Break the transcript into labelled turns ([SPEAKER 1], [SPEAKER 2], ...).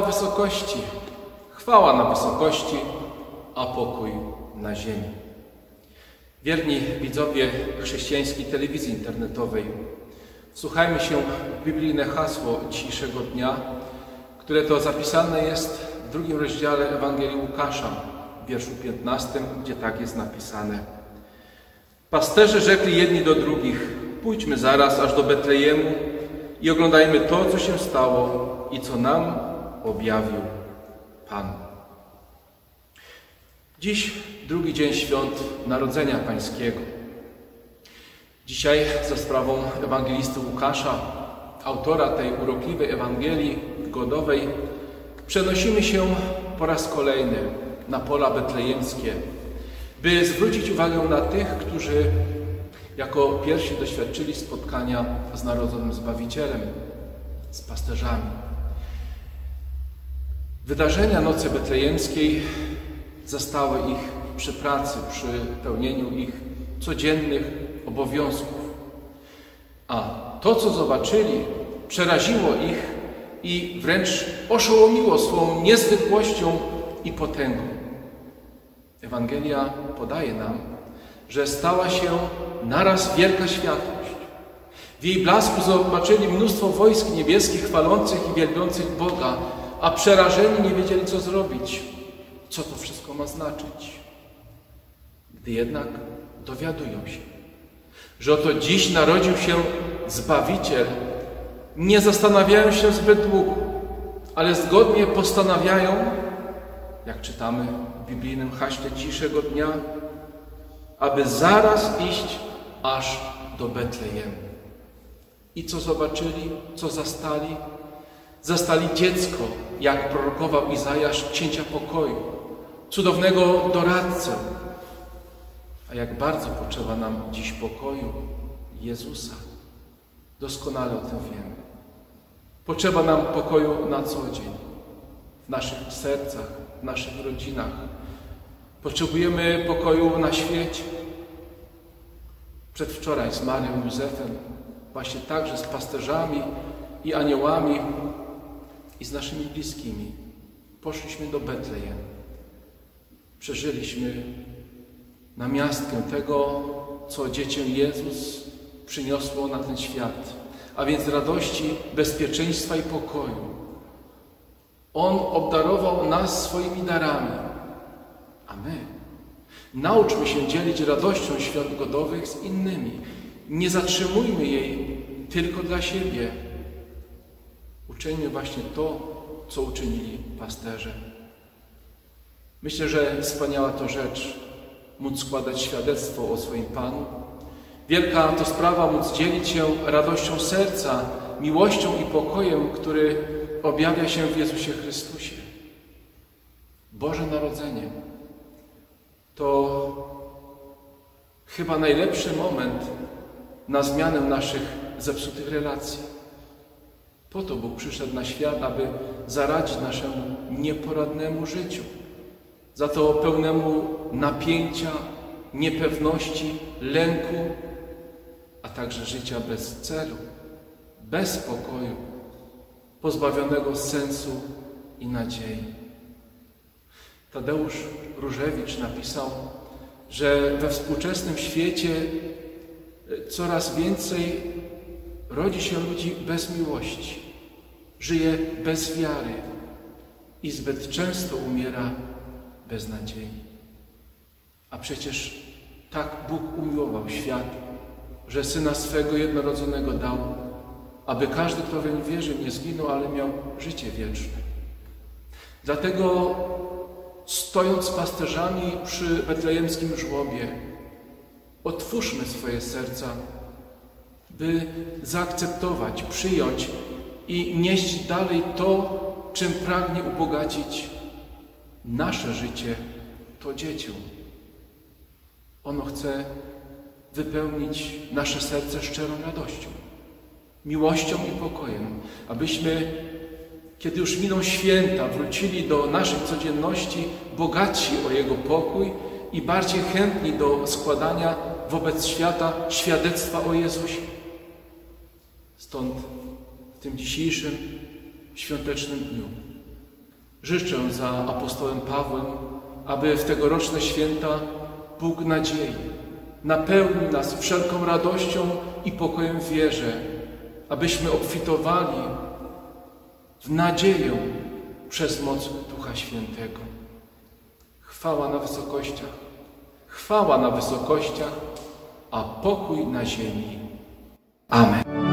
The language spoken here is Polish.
[SPEAKER 1] Na wysokości, chwała na wysokości, a pokój na ziemi. Wierni widzowie chrześcijańskiej telewizji internetowej, słuchajmy się w biblijne hasło dzisiejszego dnia, które to zapisane jest w drugim rozdziale Ewangelii Łukasza, w wierszu 15, gdzie tak jest napisane. Pasterze rzekli jedni do drugich, pójdźmy zaraz aż do Betlejemu i oglądajmy to, co się stało i co nam objawił Pan. Dziś drugi dzień świąt Narodzenia Pańskiego. Dzisiaj za sprawą ewangelisty Łukasza, autora tej urokliwej Ewangelii godowej, przenosimy się po raz kolejny na pola betlejemskie, by zwrócić uwagę na tych, którzy jako pierwsi doświadczyli spotkania z narodzonym Zbawicielem, z pasterzami. Wydarzenia Nocy Betlejemskiej zastały ich przy pracy, przy pełnieniu ich codziennych obowiązków. A to, co zobaczyli, przeraziło ich i wręcz oszołomiło swą niezwykłością i potęgą. Ewangelia podaje nam, że stała się naraz wielka światłość. W jej blasku zobaczyli mnóstwo wojsk niebieskich chwalących i wielbiących Boga, a przerażeni nie wiedzieli, co zrobić, co to wszystko ma znaczyć. Gdy jednak dowiadują się, że oto dziś narodził się Zbawiciel, nie zastanawiają się zbyt długo, ale zgodnie postanawiają, jak czytamy w biblijnym haśle dzisiejszego dnia, aby zaraz iść aż do Betlejemu. I co zobaczyli, co zastali? Zastali dziecko, jak prorokował Izajasz, księcia pokoju, cudownego doradcę. A jak bardzo potrzeba nam dziś pokoju Jezusa. Doskonale o tym wiemy. Potrzeba nam pokoju na co dzień, w naszych sercach, w naszych rodzinach. Potrzebujemy pokoju na świecie. Przedwczoraj z Marią Józefem, właśnie także z pasterzami i aniołami i z naszymi bliskimi poszliśmy do Betlejem. Przeżyliśmy namiastkę tego, co dziecię Jezus przyniosło na ten świat, a więc radości, bezpieczeństwa i pokoju. On obdarował nas swoimi darami, a my nauczmy się dzielić radością świąt godowych z innymi. Nie zatrzymujmy jej tylko dla siebie. Uczyńmy właśnie to, co uczynili pasterze. Myślę, że wspaniała to rzecz móc składać świadectwo o swoim Panu. Wielka to sprawa móc dzielić się radością serca, miłością i pokojem, który objawia się w Jezusie Chrystusie. Boże Narodzenie to chyba najlepszy moment na zmianę naszych zepsutych relacji. Po to Bóg przyszedł na świat, aby zaradzić naszemu nieporadnemu życiu, za to pełnemu napięcia, niepewności, lęku, a także życia bez celu, bez spokoju, pozbawionego sensu i nadziei. Tadeusz Różewicz napisał, że we współczesnym świecie coraz więcej rodzi się ludzi bez miłości, żyje bez wiary i zbyt często umiera bez nadziei. A przecież tak Bóg umiłował świat, że Syna swego jednorodzonego dał, aby każdy, kto weń wierzy, nie zginął, ale miał życie wieczne. Dlatego stojąc z pasterzami przy betlejemskim żłobie, otwórzmy swoje serca, by zaakceptować, przyjąć i nieść dalej to, czym pragnie ubogacić nasze życie, to dziecię. Ono chce wypełnić nasze serce szczerą radością, miłością i pokojem, abyśmy, kiedy już miną święta, wrócili do naszej codzienności bogatsi o Jego pokój i bardziej chętni do składania wobec świata świadectwa o Jezusie. Stąd w tym dzisiejszym świątecznym dniu Życzę za apostołem Pawłem, aby w tegoroczne święta Bóg nadziei napełnił nas wszelką radością i pokojem w wierze, abyśmy obfitowali w nadzieję przez moc Ducha Świętego. Chwała na wysokościach, chwała na wysokościach, a pokój na ziemi. Amen.